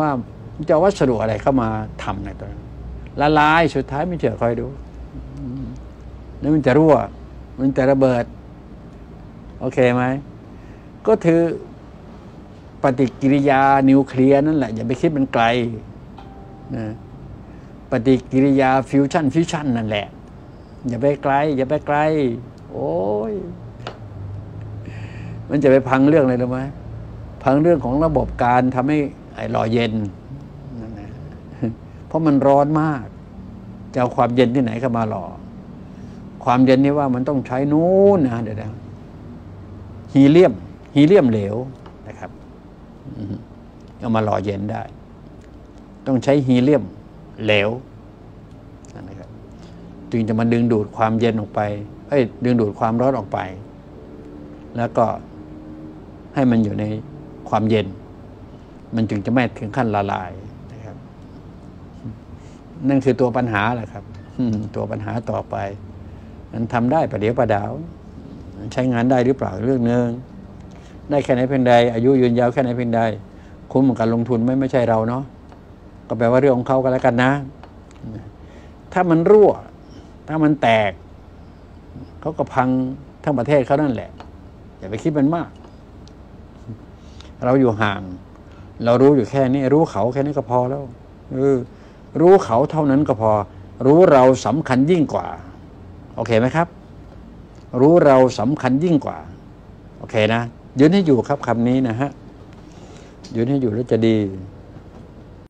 ว่าจะเอาวัสดุอะไรเข้ามาทำในตอนนั้นละลายสุดท้ายไม่เชื่อคอยดูแล้วมันจะรั่ว มันจะระเบิด โอเคไหม ก็ถือปฏิกิริยานิวเคลียร์นั่นแหละ อย่าไปคิดมันไกลนะปฏิกิริยาฟิวชั่นฟิวชั่นนั่นแหละ อย่าไปไกล อย่าไปไกล โอ้ยมันจะไปพังเรื่องอะไรรู้ไหมพังเรื่องของระบบการทำให้ ไอ้หล่อเย็นเพราะมันร้อนมากจะเอาความเย็นที่ไหนเข้ามาหล่อ ความเย็นนี่ว่ามันต้องใช้นู้นนะเดี๋ยวนะฮีเลียม ฮีเลียมเหลวนะครับเอามาหล่อเย็นได้ ต้องใช้ฮีเลียมเหลวนั่นนะครับจึงจะมาดึงดูดความเย็นออกไปเอ้ยดึงดูดความร้อนออกไป แล้วก็ให้มันอยู่ในความเย็น มันจึงจะไม่ถึงขั้นละลายนะครับ นั่นคือตัวปัญหาแหละครับตัวปัญหาต่อไป มันทำได้ประเดี๋ยวประดาว ใช้งานได้หรือเปล่าเรื่องหนึ่งได้แค่ไหนเพียงใด อายุยืนยาวแค่ไหนเพียงใด คุ้มกับการลงทุนไหม่ไม่ใช่เราเนาะก็แปลว่าเรื่องของเขาก็แล้วกันนะ ถ้ามันรั่ว ถ้ามันแตก เขาก็พังทั้งประเทศเขานั่นแหละ อย่าไปคิดมันมาก เราอยู่ห่าง เรารู้อยู่แค่นี้รู้เขาแค่นี้ก็พอแล้วเออรู้เขาเท่านั้นก็พอ รู้เราสำคัญยิ่งกว่า โอเคไหมครับ รู้เราสำคัญยิ่งกว่า โอเคนะยืนให้อยู่ครับคำนี้นะฮะยืนให้อยู่แล้วจะดี